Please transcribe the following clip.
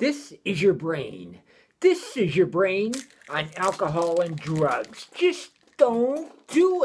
This is your brain. This is your brain on alcohol and drugs. Just don't do.